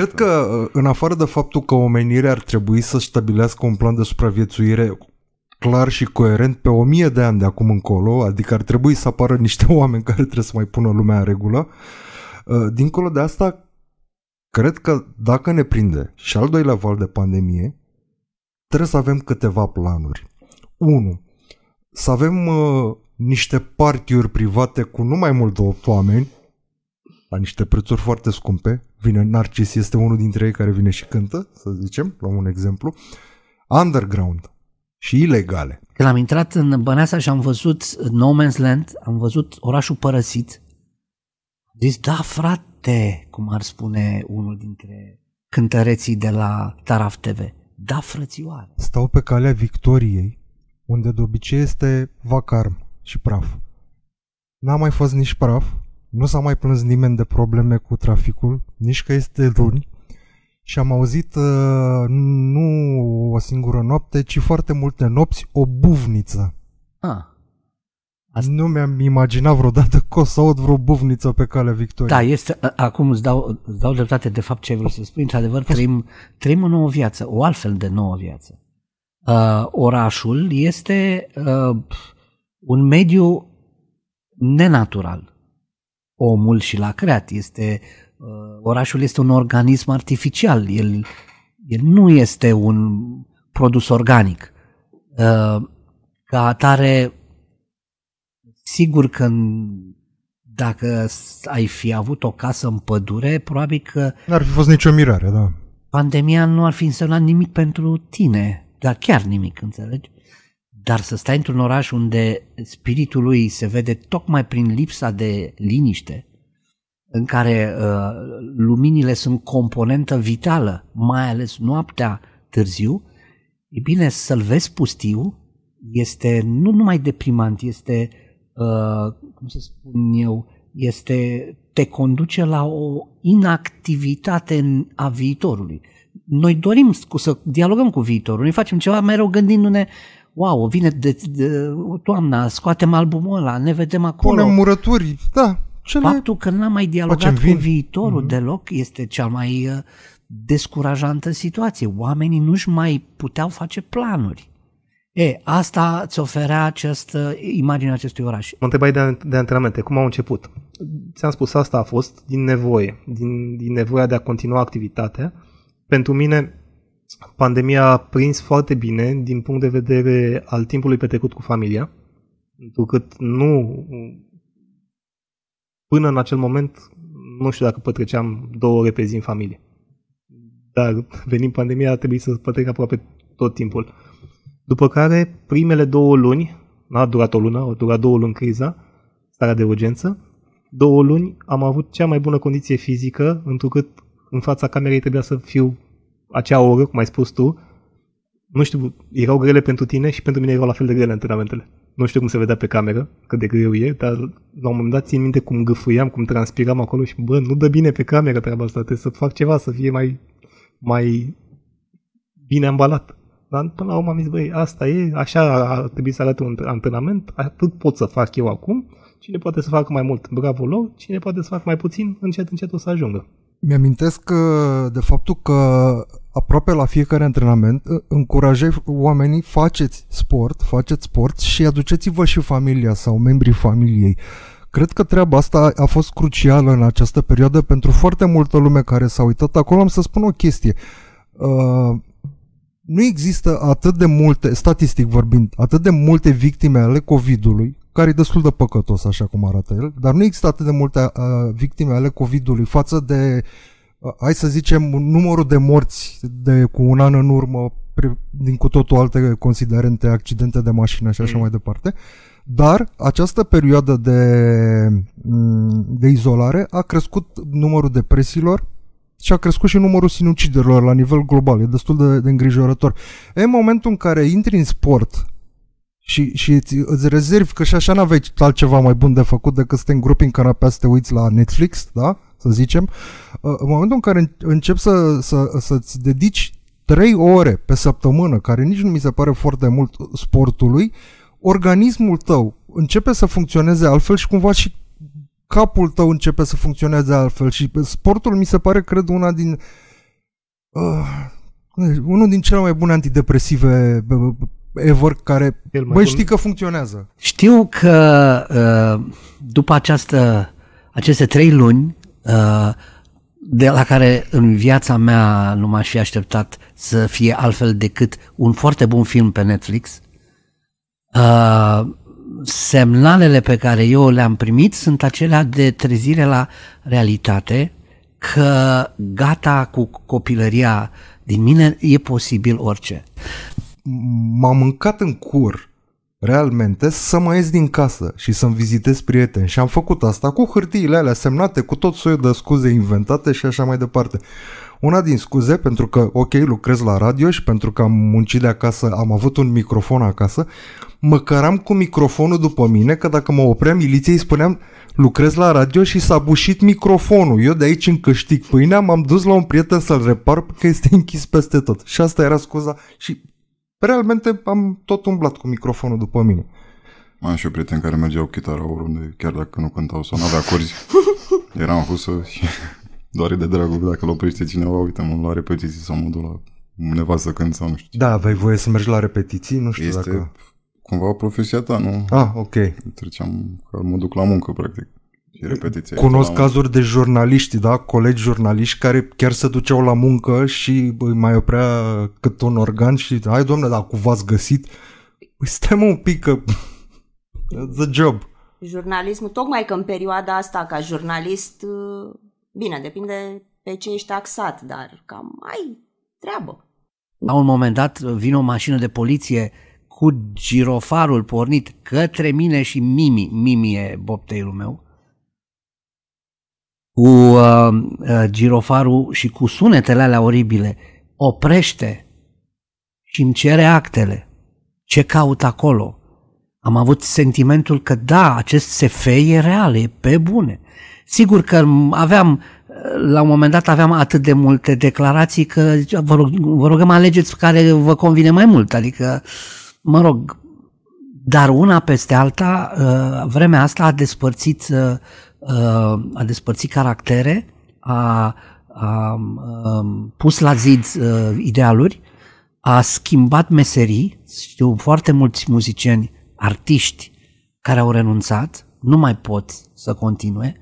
Cred că, uh, în afară de faptul că omenirea ar trebui să stabilească un plan de supraviețuire clar și coerent pe o mie de ani de acum încolo, adică ar trebui să apară niște oameni care trebuie să mai pună lumea în regulă, uh, dincolo de asta, cred că dacă ne prinde și al doilea val de pandemie, trebuie să avem câteva planuri. 1. Să avem uh, niște partiuri private cu nu mai mult de 8 oameni, la niște prețuri foarte scumpe. Vine Narcis, este unul dintre ei care vine și cântă, să zicem, luăm un exemplu. Underground și ilegale. Când am intrat în Băneasa și am văzut No Man's Land, am văzut orașul părăsit, am zis, da frate, cum ar spune unul dintre cântăreții de la Taraf TV. Da, frățioare. Stau pe calea Victoriei, unde de obicei este vacarm și praf. N-a mai fost nici praf, nu s-a mai plâns nimeni de probleme cu traficul, nici că este luni și am auzit uh, nu o singură noapte, ci foarte multe nopți o buvniță. Ah. Asta... Nu mi-am imaginat vreodată că o să aud vreo buvniță pe calea Victoriei. Da, este, acum îți dau, îți dau dreptate de fapt ce vreau să spui. Într-adevăr, trăim, trăim o nouă viață, o altfel de nouă viață. Uh, orașul este uh, un mediu nenatural. Omul și l-a creat. Este, uh, orașul este un organism artificial. El, el nu este un produs organic. Uh, ca atare, sigur că dacă ai fi avut o casă în pădure, probabil că... N-ar fi fost nicio mirare, da. Pandemia nu ar fi însemnat nimic pentru tine, dar chiar nimic, înțelegi? Dar să stai într-un oraș unde spiritul lui se vede tocmai prin lipsa de liniște, în care uh, luminile sunt componentă vitală, mai ales noaptea târziu, e bine să-l vezi pustiu este nu numai deprimant, este, uh, cum să spun eu, este, te conduce la o inactivitate a viitorului. Noi dorim să dialogăm cu viitorul, noi facem ceva mereu gândindu-ne wow, vine de, de toamna, scoatem albumul ăla, ne vedem acolo. Punem murături, da. Cele... Faptul că n-am mai dialogat cu viitorul mm-hmm. deloc este cea mai uh, descurajantă situație. Oamenii nu-și mai puteau face planuri. E, asta îți oferea această imagine acestui oraș. Mă întrebai de, de antrenamente, cum au început? Ți-am spus, asta a fost din nevoie, din, din nevoia de a continua activitatea. Pentru mine, pandemia a prins foarte bine din punct de vedere al timpului petrecut cu familia, pentru că nu, până în acel moment, nu știu dacă pătreceam două ore pe zi în familie. Dar venind pandemia a trebuit să pătrec aproape tot timpul. După care, primele două luni, n-a durat o lună, a durat două luni criza, starea de urgență, două luni am avut cea mai bună condiție fizică, întrucât în fața camerei trebuia să fiu acea oră, cum ai spus tu, nu știu, erau grele pentru tine și pentru mine erau la fel de grele antrenamentele. Nu știu cum se vedea pe cameră, cât de greu e, dar la un moment dat țin minte cum gâfâiam, cum transpiram acolo și bă, nu dă bine pe cameră treaba asta, trebuie să fac ceva, să fie mai, mai bine ambalat. Dar până la urmă am zis, băi, asta e, așa ar trebui să arate un antrenament, atât pot să fac eu acum, cine poate să facă mai mult, bravo lor, cine poate să facă mai puțin, încet, încet o să ajungă. Mi-amintesc că, de faptul că aproape la fiecare antrenament încurajai oamenii, faceți sport, faceți sport și aduceți-vă și familia sau membrii familiei. Cred că treaba asta a fost crucială în această perioadă pentru foarte multă lume care s-a uitat acolo. Am să spun o chestie. Uh, nu există atât de multe, statistic vorbind, atât de multe victime ale COVID-ului, care e destul de păcătos așa cum arată el, dar nu există atât de multe uh, victime ale COVID-ului față de, uh, hai să zicem, numărul de morți de cu un an în urmă pre, din cu totul alte considerente, accidente de mașină și așa mm. mai departe. Dar această perioadă de, mm, de izolare a crescut numărul depresiilor, și a crescut și numărul sinuciderilor la nivel global. E destul de, de îngrijorător. E momentul în care intri în sport și, și îți, îți rezervi că și așa n-aveai altceva mai bun de făcut decât să te îngropi în canapea să te uiți la Netflix, da? Să zicem. Uh, în momentul în care începi să, să, să-ți dedici 3 ore pe săptămână, care nici nu mi se pare foarte mult sportului, organismul tău începe să funcționeze altfel și cumva și capul tău începe să funcționeze altfel și sportul mi se pare, cred, una din uh, unul din cele mai bune antidepresive uh, ever care, El mai băi, bun. știi că funcționează. Știu că uh, după această, aceste trei luni, uh, de la care în viața mea nu m-aș fi așteptat să fie altfel decât un foarte bun film pe Netflix, uh, semnalele pe care eu le-am primit sunt acelea de trezire la realitate, că gata cu copilăria din mine e posibil orice. M-am mâncat în cur realmente să mă ies din casă și să-mi vizitez prieteni și am făcut asta cu hârtiile alea semnate, cu tot soiul de scuze inventate și așa mai departe. Una din scuze, pentru că, ok, lucrez la radio și pentru că am muncit de acasă, am avut un microfon acasă, mă căram cu microfonul după mine, că dacă mă oprea miliției spuneam lucrez la radio și s-a bușit microfonul. Eu de aici în câștig pâinea, m-am dus la un prieten să-l repar că este închis peste tot. Și asta era scuza și realmente am tot umblat cu microfonul după mine. Am și eu prieteni care mergeau cu chitara oriunde, chiar dacă nu cântau sau nu avea corzi. Era în husă și doar e de dragul, dacă îl oprește cineva, uite, mă la repetiții sau mă duc la undeva să cânt sau nu știu. Da, aveai voie să mergi la repetiții? Nu știu Este dacă... cumva profesia ta, nu? Ah, ok. Treceam, că mă duc la muncă, practic. Și repetiția. Cunosc este la cazuri de jurnaliști, da, colegi jurnaliști care chiar se duceau la muncă și îi mai oprea cât un organ și hai domne, dar cu v-ați găsit? Păi stai mă un pic că the job. Jurnalismul, tocmai că în perioada asta, ca jurnalist, uh, bine, depinde pe ce ești taxat, dar cam ai treabă. La un moment dat vine o mașină de poliție cu girofarul pornit către mine și Mimi, Mimi e bobtailul meu, cu uh, uh, girofarul și cu sunetele alea oribile, oprește și îmi cere actele. Ce caut acolo? Am avut sentimentul că da, acest SF e real, e pe bune. Sigur că aveam, la un moment dat aveam atât de multe declarații că vă, rog, vă rugăm alegeți care vă convine mai mult. Adică, mă rog, dar una peste alta, uh, vremea asta a despărțit, uh, uh, a despărțit caractere, a, a um, pus la zid idealuri, a schimbat meserii. Știu foarte mulți muzicieni, artiști care au renunțat, nu mai pot să continue